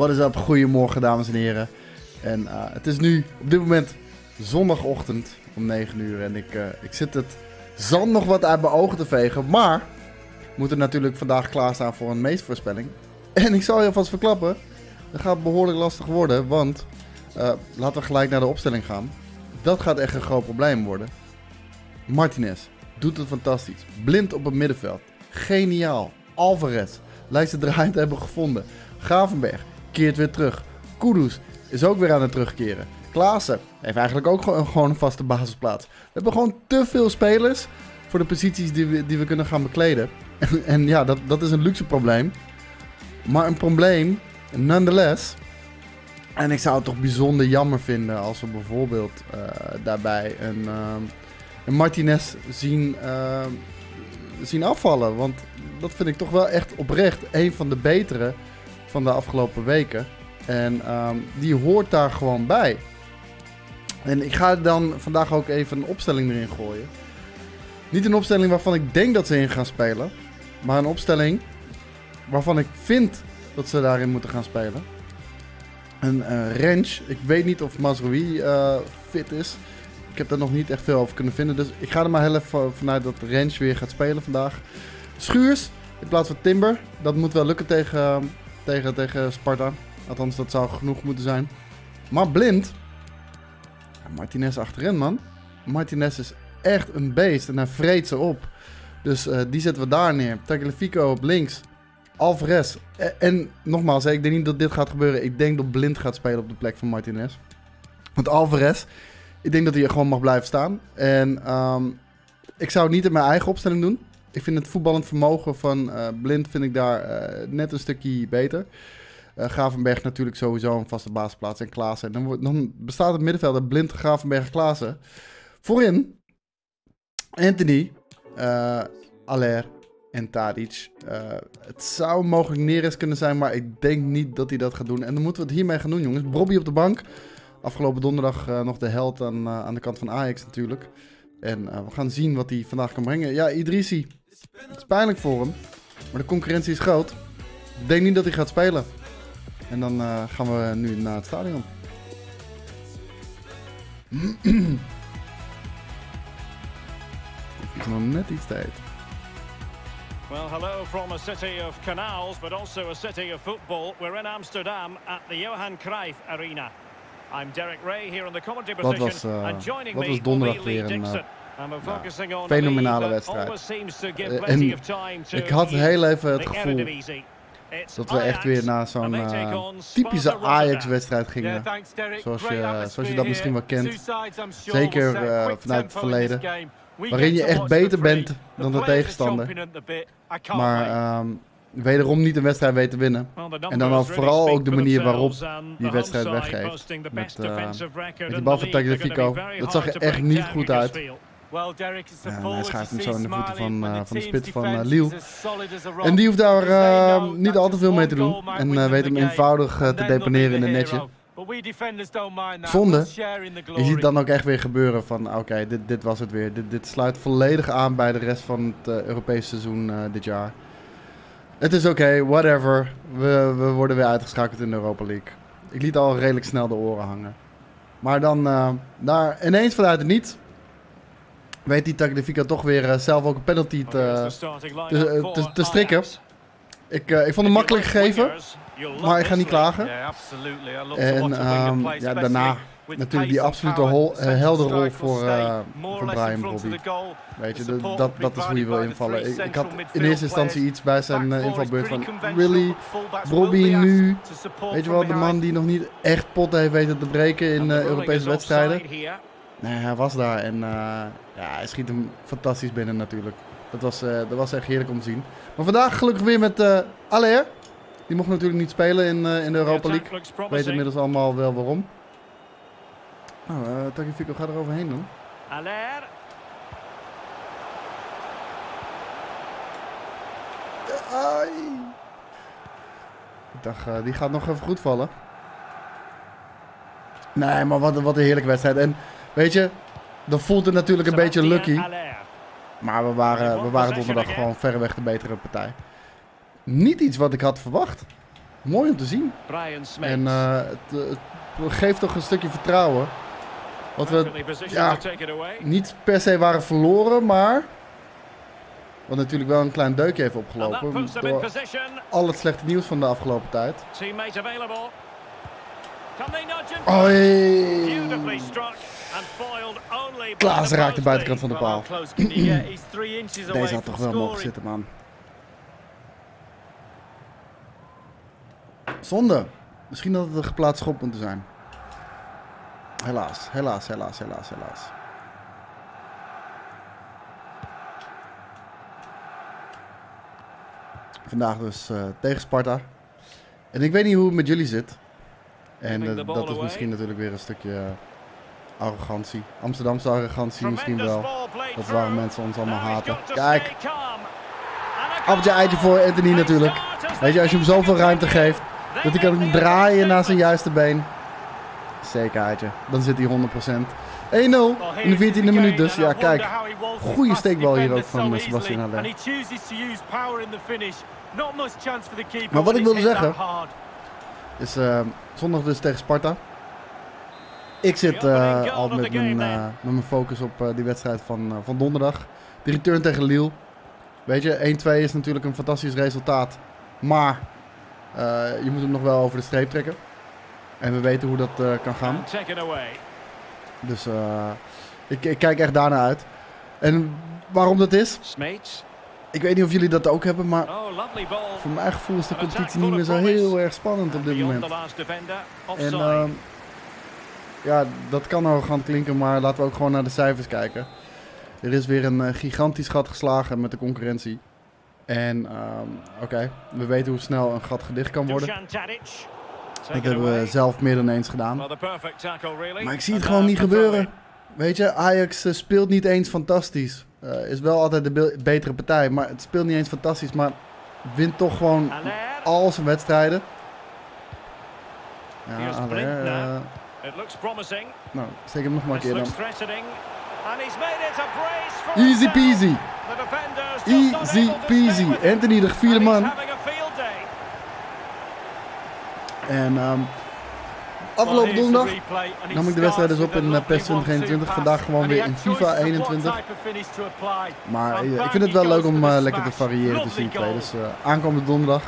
Wat is up? Goedemorgen, dames en heren. En uh, het is nu op dit moment zondagochtend om 9 uur. En ik, uh, ik zit het zand nog wat uit mijn ogen te vegen. Maar we moeten natuurlijk vandaag klaarstaan voor een meestvoorspelling. En ik zal je alvast verklappen. Dat gaat behoorlijk lastig worden. Want uh, laten we gelijk naar de opstelling gaan. Dat gaat echt een groot probleem worden. Martinez doet het fantastisch. Blind op het middenveld. Geniaal. Alvarez lijkt ze draaiend te hebben gevonden. Gravenberg keert weer terug. Kudus is ook weer aan het terugkeren. Klaassen heeft eigenlijk ook gewoon, een vaste basisplaats. We hebben gewoon te veel spelers voor de posities die we, die we kunnen gaan bekleden. En, en ja, dat, dat is een luxe probleem. Maar een probleem, nonetheless. En ik zou het toch bijzonder jammer vinden als we bijvoorbeeld uh, daarbij een, uh, een Martinez zien, uh, zien afvallen. Want dat vind ik toch wel echt oprecht een van de betere van de afgelopen weken. En um, die hoort daar gewoon bij. En ik ga dan vandaag ook even een opstelling erin gooien. Niet een opstelling waarvan ik denk dat ze in gaan spelen. Maar een opstelling waarvan ik vind dat ze daarin moeten gaan spelen. Een uh, range. Ik weet niet of Mazraoui uh, fit is. Ik heb daar nog niet echt veel over kunnen vinden. Dus ik ga er maar heel even vanuit dat Range weer gaat spelen vandaag. Schuurs in plaats van Timber. Dat moet wel lukken tegen, tegen, tegen Sparta. Althans, dat zou genoeg moeten zijn. Maar blind. Martinez achterin, man. Martinez is echt een beest en hij vreet ze op. Dus uh, die zetten we daar neer. Tagliafico op links. Alvarez. En, en nogmaals, ik denk niet dat dit gaat gebeuren. Ik denk dat Blind gaat spelen op de plek van Martinez. Want Alvarez, ik denk dat hij gewoon mag blijven staan. En um, ik zou het niet in mijn eigen opstelling doen. Ik vind het voetballend vermogen van uh, Blind vind ik daar uh, net een stukje beter. Uh, Gravenberg natuurlijk sowieso een vaste basisplaats en Klaassen. Dan, dan bestaat het middenveld uit Blind, Gravenberg, Klaassen. Voorin Anthony, Aller en Tadic. Het zou mogelijk Neres kunnen zijn, maar ik denk niet dat hij dat gaat doen. En dan moeten we het hiermee gaan doen, jongens. Bobby op de bank. Afgelopen donderdag nog de held aan, aan de kant van Ajax natuurlijk. En we gaan zien wat hij vandaag kan brengen. Ja, Idrissi. Het is pijnlijk voor hem. Maar de concurrentie is groot. Ik denk niet dat hij gaat spelen. En dan gaan we nu naar het stadion. is nog net iets tijd. Well, hello from a city of canals, but also a city of football. We're in Amsterdam at the Johan Cruijff Arena. I'm Derek Ray here in the commentary position, was, uh, and joining me will be Lee een Dixon. Fenomenale wedstrijd. plenty en ik had heel even het gevoel dat we echt weer naar zo'n uh, on typische. Ajax-wedstrijd gingen. Derek. Zoals je, zoals je dat misschien wel kent. Zeker, uh, vanuit het verleden. Waarin je echt beter bent dan de tegenstander. Maar um, wederom niet een wedstrijd weten te winnen. En dan really vooral ook de manier waarop die wedstrijd weggeeft. Met, uh, die bal Tagliafico. gonna be very Dat zag er echt niet goed uit. Hij schuift hem zo in de voeten van, the van de spits van a rock. En die hoeft daar know niet al te veel mee te doen. En weet hem eenvoudig te deponeren in een netje. Zonde. Je ziet dan ook echt weer gebeuren van oké, okay, dit, dit was het weer. Dit, dit sluit volledig aan bij de rest van het uh, Europese seizoen uh, dit jaar. Het is oké, okay, whatever. We, we worden weer uitgeschakeld in de Europa League. Ik liet al redelijk snel de oren hangen. Maar dan uh, daar ineens vanuit het niet weet die Tagliafico toch weer uh, zelf ook een penalty te, te, te, te strikken. Ik, ik vond hem makkelijk gegeven, maar ik ga niet klagen. En um, play, ja, daarna natuurlijk die absolute hol, rol voor, uh, voor Brian Bobby. Weet je, de- dat, dat is hoe je wil invallen. Ik, ik had in eerste instantie iets bij zijn uh, invalbeurt van really, Bobby nu, weet je wel, de man die nog niet echt potten heeft weten te breken in uh, Europese wedstrijden. Nee, hij was daar en uh, ja, hij schiet hem fantastisch binnen natuurlijk. Dat was, uh, dat was echt heerlijk om te zien. Maar vandaag gelukkig weer met uh, Aller. Die mocht natuurlijk niet spelen in, uh, in de Europa League. Weet inmiddels allemaal wel waarom. Nou, uh, Tagliafico gaat er overheen dan. Aller. Ik dacht, uh, die gaat nog even goed vallen. Nee, maar wat, wat een heerlijke wedstrijd. En weet je, dan voelt het natuurlijk een beetje lucky. Maar we waren, we waren donderdag gewoon verreweg de betere partij. Niet iets wat ik had verwacht. mooi om te zien. En eh, het, het geeft toch een stukje vertrouwen. Wat we ja, niet per se waren verloren, maar... Wat natuurlijk wel een klein deukje heeft opgelopen. Door al het slechte nieuws van de afgelopen tijd. Teammate available. Klaas raakt de buitenkant van de paal. Deze had toch wel mogen zitten, man. Zonde. Misschien had het een geplaatst schop moeten zijn. Helaas, helaas, helaas, helaas, helaas. Vandaag dus eh, tegen Sparta. En ik weet niet hoe het met jullie zit. En eh, dat is misschien natuurlijk weer een stukje eh, arrogantie. Amsterdamse arrogantie misschien wel. Dat is waarom mensen ons allemaal haten. Kijk, appeltje eitje voor Anthony natuurlijk. Weet je, als je hem zoveel ruimte geeft, dat hij kan draaien naar zijn juiste been. Zekerheidje. Dan zit hij 100%. 1-0 Well, in de it is 14e again, minuut dus. Ja, kijk. the steekbal hier ook van, Sebastian. Haller. Maar wat ik wilde zeggen-. Is eh, zondag dus tegen Sparta. Ik zit eh, goal al the met mijn, eh, met mijn focus op eh, die wedstrijd van, eh, van donderdag. De return tegen Lille. Weet je, 1-2 is natuurlijk een fantastisch resultaat. Maar eh, je moet hem nog wel over de streep trekken. En we weten hoe dat eh, kan gaan. Dus eh, ik, ik kijk echt daarnaar uit. En waarom dat is, ik weet niet of jullie dat ook hebben, maar Oh, voor mijn gevoel is de competitie niet meer zo heel erg spannend op dit moment. En ja, dat kan arrogant klinken, maar laten we ook gewoon naar de cijfers kijken. Er is weer een eh, gigantisch gat geslagen met de concurrentie. En ehm, oké, we weten hoe snel een gat gedicht kan worden. Dat hebben we zelf meer dan eens gedaan. Maar ik zie het gewoon now niet gebeuren. Weet je, Ajax eh, speelt niet eens fantastisch. Eh, is wel altijd de be- betere partij, maar het speelt niet eens fantastisch. Maar wint toch gewoon al zijn wedstrijden. Ja, Allaire, It looks promising. nou, steek hem nog maar een keer dan. Easy peasy. Easy peasy. Anthony, de vierde man. En ehm, afgelopen donderdag nam ik de wedstrijd dus op in eh, PES lovely 2021. one-two Vandaag gewoon weer in FIFA choices of what 21. type of finish to apply. Maar eh, ik vind het he wel leuk om eh, lekker te variëren tussen die twee. Dus aankomende donderdag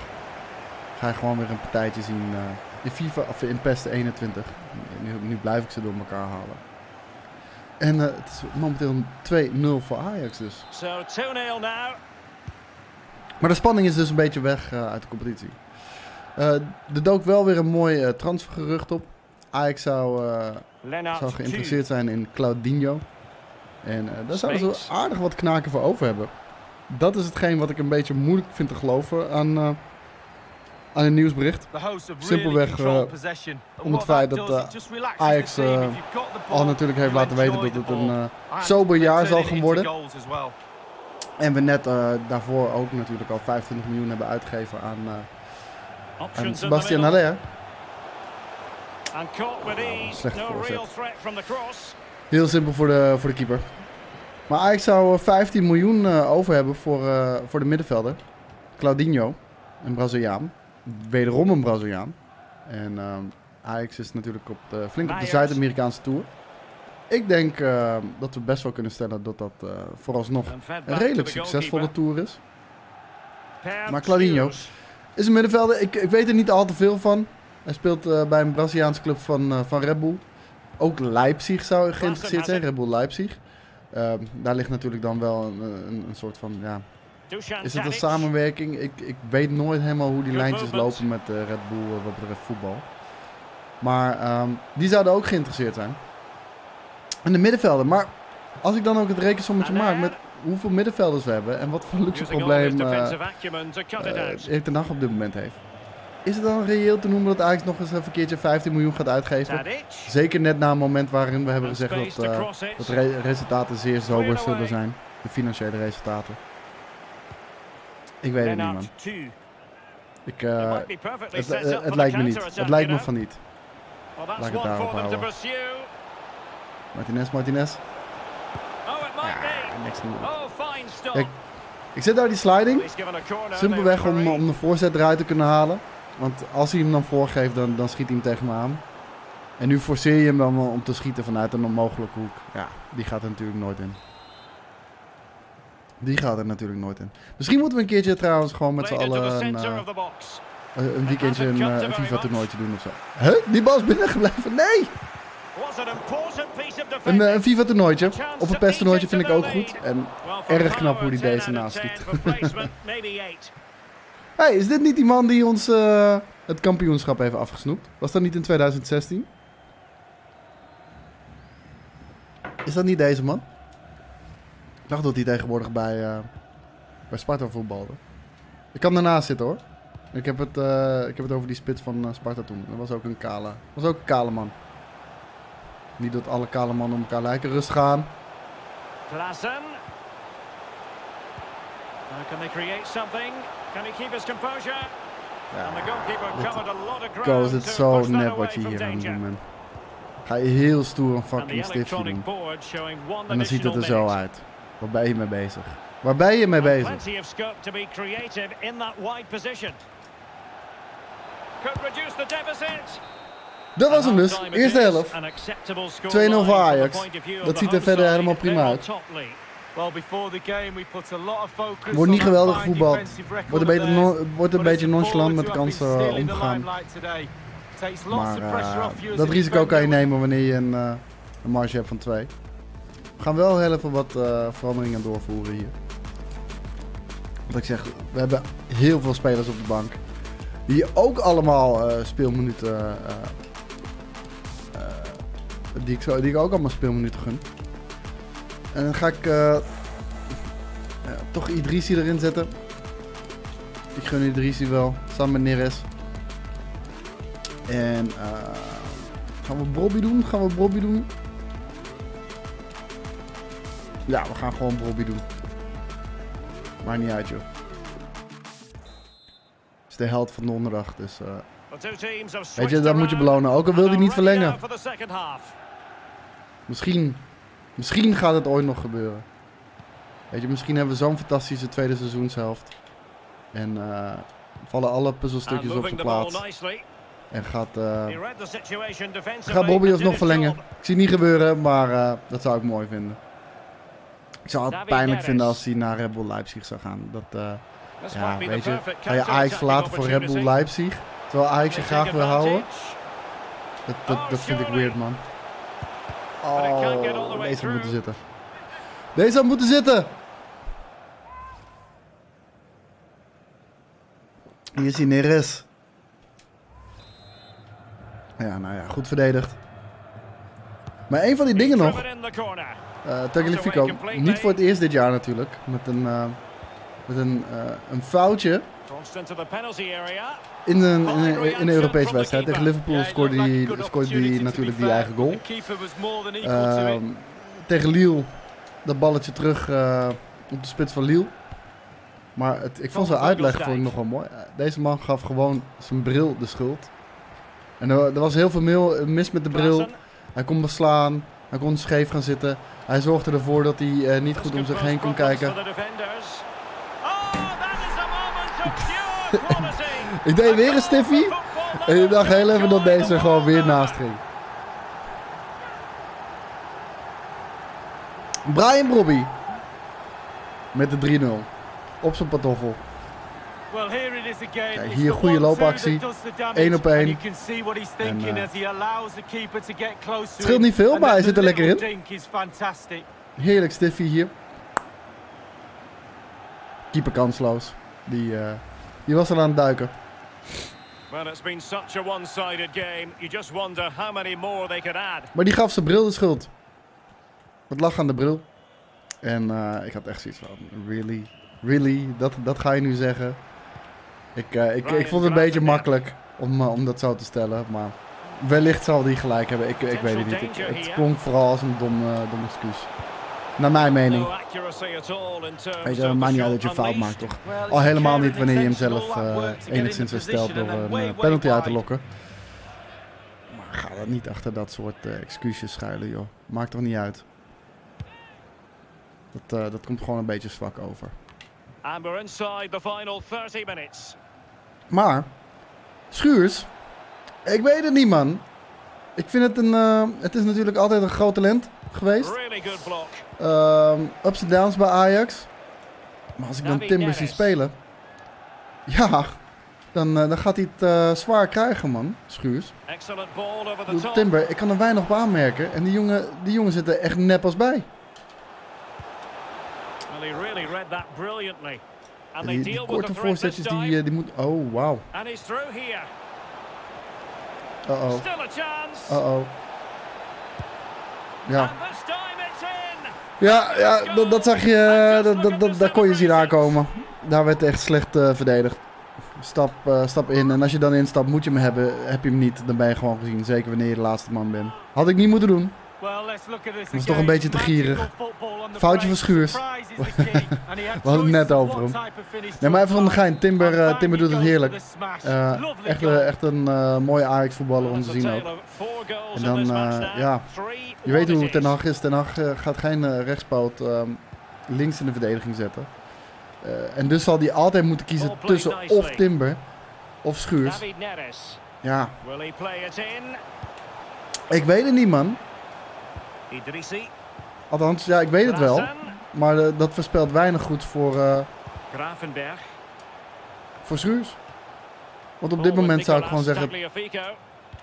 ga je gewoon weer een partijtje zien in FIFA of in PES 21. Nu, nu blijf ik ze door elkaar halen. En eh, het is momenteel een 2-0 voor Ajax dus. So 2-0 now. Maar de spanning is dus een beetje weg eh, uit de competitie. Eh er dook wel weer een mooi transfergerucht op. Ajax zou, zou geïnteresseerd zijn in Claudinho. En daar zouden ze aardig wat knaken voor over hebben. Dat is hetgeen wat ik een beetje moeilijk vind te geloven aan, aan een nieuwsbericht. Simpelweg, eh, om het feit dat, eh, Ajax, eh, Al natuurlijk heeft laten weten dat het een eh, sober jaar zal gaan worden. En we net eh, daarvoor ook natuurlijk al 25 miljoen hebben uitgegeven aan, eh, aan Sebastian. Haller. Slechte No voorzet. Heel simpel voor de, voor de keeper. Maar Ajax zou eh, 15 miljoen eh, over hebben voor, eh, voor de middenvelder. Claudinho, een Braziliaan. Wederom een Braziliaan. En ehm, Ajax is natuurlijk op de, flink op de. Zuid-Amerikaanse tour. Ik denk eh, dat we best wel kunnen stellen dat dat eh, vooralsnog een redelijk succesvolle tour is. Maar. Schuurs. Is een middenvelder, ik, ik weet er niet al te veel van. Hij speelt eh, bij een Braziliaanse club van, eh, van Red Bull. Ook Leipzig zou geïnteresseerd zijn, Red Bull Leipzig. Ehm, daar ligt natuurlijk dan wel een, een, een soort van, ja, is het een samenwerking? Ik, ik weet nooit helemaal hoe die lijntjes lopen met eh, Red Bull eh, wat betreft voetbal. Maar ehm, die zouden ook geïnteresseerd zijn. En de middenvelder, maar als ik dan ook het rekensommetje maak met hoeveel middenvelders we hebben en wat voor luxe probleem it eh. Erik ten Hag op dit moment heeft. Is het dan reëel te noemen dat Ajax nog eens een keertje 15 miljoen gaat uitgeven? Zeker net na een moment waarin we hebben gezegd dat, dat de re- resultaten zeer sober zullen zijn. De financiële resultaten. Ik weet het niet, man. Ik, eh, perfectly het, lijkt me niet. Het lijkt me van niet. Laat ik het daarop houden. Martinez, Martinez. Oh, Ja, niks te doen. Oh, Ik zet daar die sliding. Simpelweg om, om de voorzet eruit te kunnen halen. Want als hij hem dan voorgeeft, dan, dan schiet hij hem tegen me aan. En nu forceer je hem dan om te schieten vanuit een onmogelijke hoek. Ja, die gaat er natuurlijk nooit in. Die gaat er natuurlijk nooit in. Misschien moeten we een keertje trouwens gewoon met z'n allen een, eh, een weekendje een, eh, een FIFA toernooitje doen of zo. Huh? Die bal is binnengebleven? Nee! Een, eh, een FIFA toernooitje. Of een PES toernooitje vind ik ook goed. En erg knap hoe die 10 deze naast 10. schiet. For placement, maybe 8. hey, is dit niet die man die ons eh, het kampioenschap heeft afgesnoept? Was dat niet in 2016? Is dat niet deze man? Ik dacht dat hij tegenwoordig bij, eh, bij Sparta voetbalde. Ik kan daarnaast zitten hoor. Ik heb het, eh, ik heb het over die spits van eh, Sparta toen. Dat was ook een kale, was ook een kale man. Niet dat alle kale mannen op elkaar lijken. Rustig aan. Klassen. Now can they create something? Can he keep his composure? And the goalkeeper dit- covered a lot of ground Koos, het zo nep wat je hier aan het doen bent. Ga je heel stoer een fucking stiftje doen. En dan ziet het er zo uit. Waar ben je mee bezig? Waar ben je mee bezig? Plenty of scope to be creative in that wide position. Could reduce the deficit. Dat was hem dus. Eerste helft. An acceptable 2-0 scoreline voor Ajax. Dat ziet er verder helemaal prima uit. Wordt niet geweldig record Wordt een beetje, no- wordt een beetje nonchalant met kansen eh, lots Maar eh, dat risico kan je nemen wanneer je een, eh, een marge hebt van 2. We gaan wel heel even wat eh, veranderingen doorvoeren hier. Want ik zeg, we hebben heel veel spelers op de bank. Die ook allemaal eh, speelminuten. eh, die, ik die ook allemaal speelminuten gun. En dan ga ik toch Idrissi erin zetten. Ik gun Idrissi wel, samen met Neres. En gaan we Bobby doen? Gaan we Bobby doen? Ja, we gaan gewoon Bobby doen. Maakt niet uit, joh. Het is de held van donderdag, dus... eh, weet je, dat moet je belonen. Ook al wil hij niet verlengen. Misschien, misschien gaat het ooit nog gebeuren. Weet je, misschien hebben we zo'n fantastische tweede seizoenshelft. En eh, vallen alle puzzelstukjes op zijn plaats. En gaat, defensively. gaat Bobby alsnog verlengen. Ik zie het niet gebeuren, maar dat zou ik mooi vinden. Ik zou het pijnlijk vinden als hij naar Red Bull Leipzig zou gaan. Dat, This ja, weet je, ga je Ajax verlaten voor Red Bull. Leipzig. Terwijl Ajax je graag wil houden. Dat, dat, dat vind ik weird, man. Oh, deze had moeten zitten. Deze had moeten zitten. Hier is hij Neres. Ja, nou ja, goed verdedigd. Maar een van die dingen nog, Corner. eh Tagliafico, niet voor het eerst dit jaar natuurlijk, met een, eh, met een, eh, een foutje in een, in een, in een Europese wedstrijd. Tegen Liverpool scoorde hij scoorde be natuurlijk die eigen goal. Ehm, tegen Lille, dat balletje terug op de spits van Lille. Maar het, ik vond zijn uitleg vond ik nog wel mooi. Deze man gaf gewoon zijn bril de schuld. En er, er was heel veel mis met de bril. Hij kon beslaan, hij kon scheef gaan zitten. Hij zorgde ervoor dat hij eh, niet goed om zich heen kon kijken. Oh. Ik deed weer een stiffie. En ik dacht heel even dat deze gewoon weer naast ging. Brian Brobby. Met de 3-0. Op zijn patoffel. Well, here it is again. Kijk, hier goede loopactie. that does the damage. Eén op And één. you can see what he's thinking eh, Het scheelt niet veel, maar hij zit er lekker in. Heerlijk stiffie hier. Keeper kansloos. Die, eh, die was al aan het duiken. Well, it's been such a one-sided game. You just wonder how many more they could add. Maar die gaf zijn bril de schuld. Het lag aan de bril. En eh, ik had echt zoiets van, really? Really? Dat, dat ga je nu zeggen? Ik, eh, ik, ik vond het een beetje makkelijk om, eh, om dat zo te stellen. Maar wellicht zal die gelijk hebben. Ik, ik weet het niet. Ik, het klonk vooral als een dom, eh, dom excuus. Naar mijn mening. Weet je, maakt niet uit dat je fout maakt, toch? Al helemaal niet wanneer je hem zelf eh, enigszins herstelt door een eh, penalty uit te lokken. Maar ga dan niet achter dat soort eh, excuses schuilen, joh. Maakt toch niet uit. Dat, eh, dat komt gewoon een beetje zwak over. And we're inside the final 30 minutes. Maar, Schuurs. Ik weet het niet, man. Ik vind het een... eh, het is natuurlijk altijd een groot talent geweest. Ehm, ups en downs bij Ajax. Maar als ik dan David Timber zie spelen... Ja, dan, eh, dan gaat hij het eh, zwaar krijgen, man. Schuurs. Timber, ik kan er weinig op aanmerken. En die jongen, die jongen zit er echt nep als bij. Well, he really read that brilliantly. En die, korte voorzetjes, die, eh, die moet... Oh, wauw. Uh-oh. Uh-oh. Ja. Ja, ja dat, dat zag je... Dat, dat, dat, daar kon je zien aankomen. Daar werd echt slecht eh, verdedigd. Stap, eh, stap in. En als je dan instapt, moet je hem hebben. Heb je hem niet, dan ben je gewoon gezien. Zeker wanneer je de laatste man bent. Had ik niet moeten doen. Dat is toch een beetje te gierig. Foutje van Schuurs. We hadden het net over hem. Nee, maar even van de gein. Timber, eh, Timber doet het heerlijk. Eh, echt, eh, echt een mooie Ajax-voetballer om te zien ook. En dan, ja, Je weet hoe Ten. Hag is. Ten Hag gaat geen rechtspoot ehm, links in de verdediging zetten. En dus zal hij altijd moeten kiezen tussen of Timber of Schuurs. Ja, ik weet het niet man. Idrissi. Althans, ja, ik weet het wel. Maar eh, dat voorspelt weinig goeds voor, eh, Gravenberg. voor Schuurs. Want op Ball dit moment zou ik gewoon zeggen.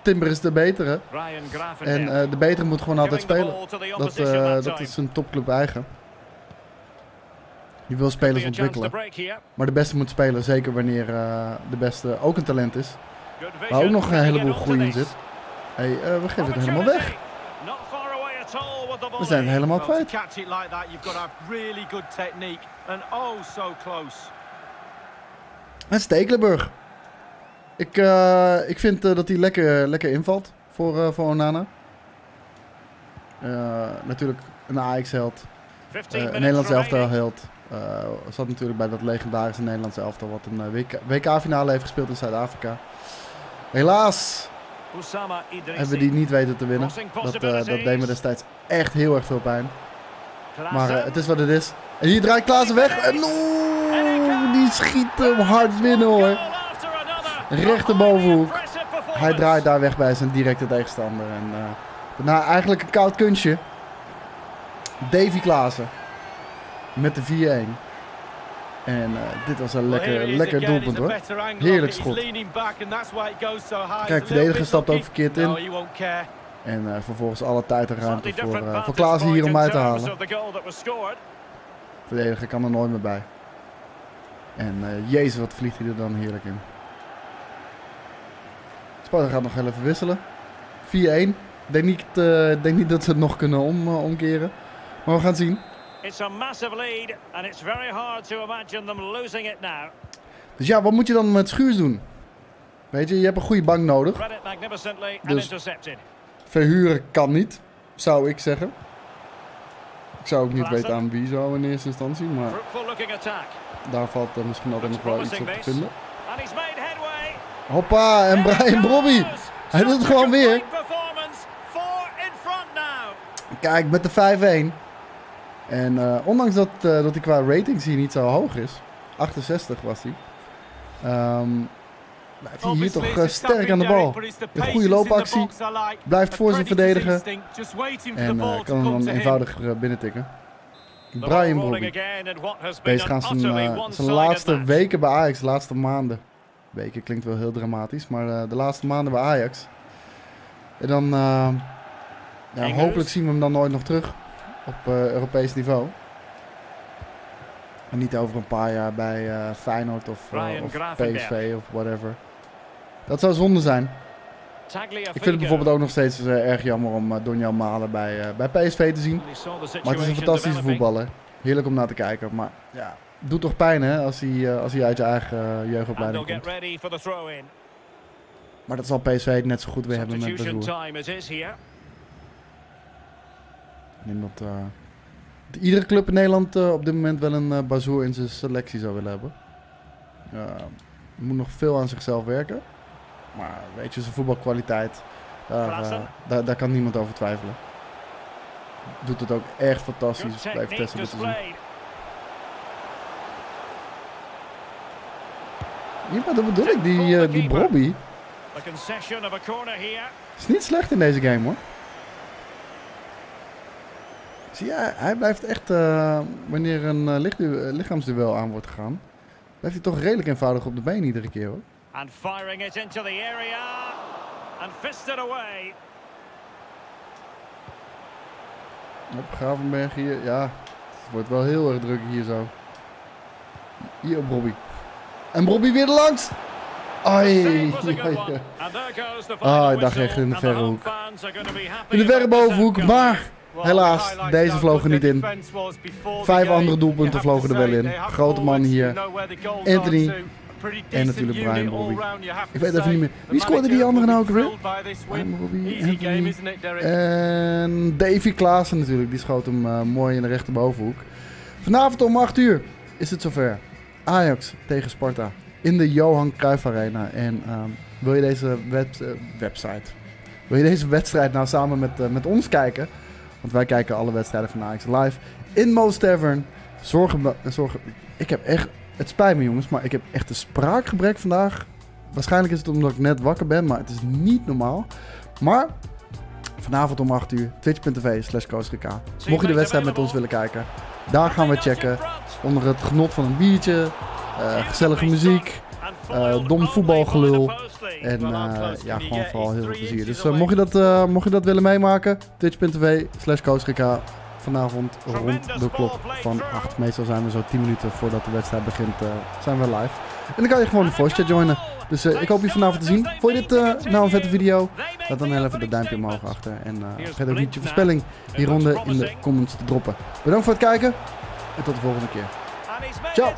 Timber is de betere. En eh, de betere moet gewoon altijd spelen. Dat, dat is een topclub eigen. Die wil spelers ontwikkelen. Maar de beste moet spelen, zeker wanneer de beste ook een talent is. Waar ook nog een heleboel groei in zit. hey, we geven het helemaal weg. We zijn het helemaal kwijt. oh. En Stekelenburg. Ik, eh, ik vind eh, dat hij lekker, lekker invalt voor, eh, voor Onana. Natuurlijk een Ajax-held. 15 een Nederlands elftal remaining. held. Eh zat natuurlijk bij dat legendarische Nederlandse elftal wat een WK WK-finale heeft gespeeld in Zuid-Afrika. Helaas. Hebben we die niet weten te winnen. Dat, eh, dat deed me destijds echt heel erg veel pijn. Maar eh, het is wat het is. En hier draait Klaassen weg. En oeh, die schiet hem hard binnen hoor. Rechterbovenhoek. Impressive Hij draait daar weg bij zijn directe tegenstander. En eh, daarna eigenlijk een koud kunstje. Davy Klaassen. Met de 4-1. En eh, dit was een lekker, lekker doelpunt hoor. Heerlijk schot. Kijk, verdediger stapt ook verkeerd in. En eh, vervolgens alle tijd en ruimte voor, eh, voor Klaassen hier om uit te halen. Verdediger kan er nooit meer bij. En jezus, wat vliegt hij er dan heerlijk in. Sparta gaat nog even wisselen. 4-1. Ik denk niet, denk niet dat ze het nog kunnen om, omkeren. Maar we gaan het zien. It's a massive lead and it's very hard to imagine them losing it now. Dus ja, wat moet je dan met Schuurs doen? Weet je, je hebt een goede bank nodig. Dus-. Verhuren kan niet, zou ik zeggen. Ik zou ook niet weten aan wie zo in eerste instantie. Maar daar valt er misschien altijd nog wel iets op te vinden. Hoppa, en Brian Brobby. Hij doet het gewoon weer. Kijk, met de 5-1. En eh, ondanks dat, eh, dat hij qua ratings hier niet zo hoog is. 68 was hij. Ehm blijft hij hier toch eh, sterk aan de bal. Een goede loopactie. Blijft voor zijn verdedigen. En kan hem dan eenvoudig binnentikken. Brian been Deze an gaan zijn, zijn laatste weken bij Ajax, laatste maanden. Weken klinkt wel heel dramatisch, maar de laatste maanden bij Ajax. En dan, ja, hopelijk zien we hem dan nooit nog terug op eh, Europees niveau. En niet over een paar jaar bij eh, Feyenoord of, eh, of. PSV of whatever. Dat zou zonde zijn. Ik vind het bijvoorbeeld ook nog steeds erg jammer om Donjel Malen bij, bij PSV te zien. Maar het is een fantastische voetballer. Heerlijk om naar te kijken. Maar ja, doet toch pijn hè, als hij, als hij uit je eigen jeugdopleiding komt. Maar dat zal PSV net zo goed weer hebben met Substitution Bazoer. time it is here. Ik denk dat, eh, dat iedere club in Nederland eh, op dit moment wel een uh, Bazoer in zijn selectie zou willen hebben. Moet nog veel aan zichzelf werken. Maar weet je, zijn voetbalkwaliteit, daar, eh, Klaassen. daar, daar kan niemand over twijfelen. Doet het ook echt fantastisch bij Vitesse dit seizoen. Ja, maar dat bedoel ik, die, eh, die here. Is niet slecht in deze game hoor. Zie je, hij- blijft echt, eh, wanneer een eh, lichtdu- eh, lichaamsduel aan wordt gegaan, blijft hij toch redelijk eenvoudig op de been iedere keer hoor. And firing it into the area. And fisted away. Op Gravenberg hier, ja, het wordt wel heel erg druk hier zo. Hier op Robbie. En Robbie weer langs. Ai, ja, ja. Ah, ik dacht echt in de verre hoek. In de verre bovenhoek, maar helaas, deze vlogen niet in. Vijf andere doelpunten vlogen er wel in. Grote man hier. Anthony. En natuurlijk Brian Robbie. Ik weet even niet meer. Wie scoorde die andere nou ook weer? Brian Anthony. Derek? En Davy Klaassen natuurlijk, die schoot hem eh, mooi in de rechterbovenhoek. Vanavond om 8 uur is het zover. Ajax tegen Sparta in de Johan Cruijff Arena. En ehm, wil je deze web- eh, website, wil je deze wedstrijd nou samen met, eh, met ons kijken? Want wij kijken alle wedstrijden van Ajax live in Mo's Tavern. Zorgen, zorgen, ik heb echt, het spijt me jongens, maar ik heb echt een spraakgebrek vandaag. Waarschijnlijk is het omdat ik net wakker ben, maar het is niet normaal. Maar vanavond om 8 uur, twitch.tv slash. Mocht je de wedstrijd met ons willen kijken, daar gaan we checken. Onder het genot van een biertje, eh, gezellige muziek eh, dom voetbalgelul. En eh, ja, gewoon vooral heel veel plezier. Dus eh, mocht, je dat, eh, mocht je dat willen meemaken, twitch.tv slash. Vanavond rond de klok van 8. Meestal zijn we zo 10 minuten voordat de wedstrijd begint, zijn we live. En dan kan je gewoon de voice chat joinen. Dus ik hoop je vanavond te zien. Vond je dit nou een vette video? Laat dan heel even de duimpje omhoog achter. En vergeet ook niet je voorspelling hieronder in de comments te droppen. Bedankt voor het kijken. En tot de volgende keer. Ciao.